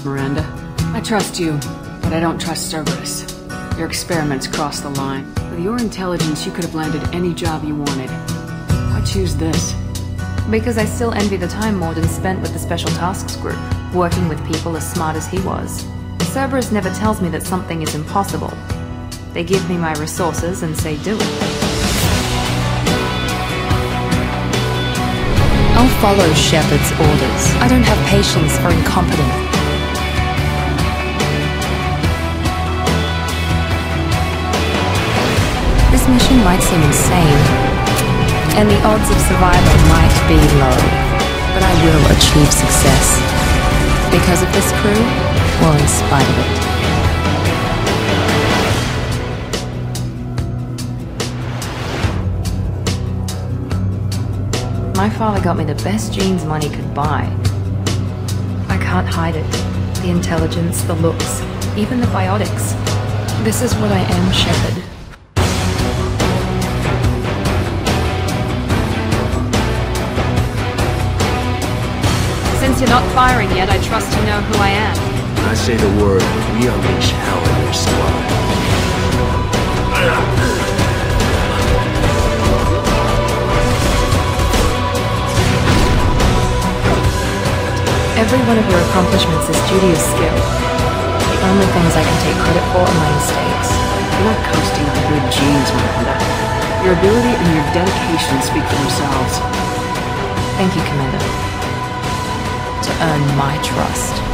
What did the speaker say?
correct, Miranda. I trust you, but I don't trust Cerberus. Your experiments crossed the line. With your intelligence, you could have landed any job you wanted. Why choose this? Because I still envy the time Mordin spent with the Special Tasks Group, working with people as smart as he was. Cerberus never tells me that something is impossible. They give me my resources and say do it. I'll follow Shepard's orders. I don't have patience for incompetent. This mission might seem insane, and the odds of survival might be low, but I will achieve success. Because of this crew, or in spite of it. My father got me the best genes money could buy. I can't hide it. The intelligence, the looks, even the biotics. This is what I am, Shepard. You're not firing yet, I trust you know who I am. When I say the word, we unleash hell in your squad. Every one of your accomplishments is due to your skill. The only things I can take credit for are my mistakes. You're not coasting on good genes, Miranda. Your ability and your dedication speak for themselves. Thank you, Commander. To earn my trust.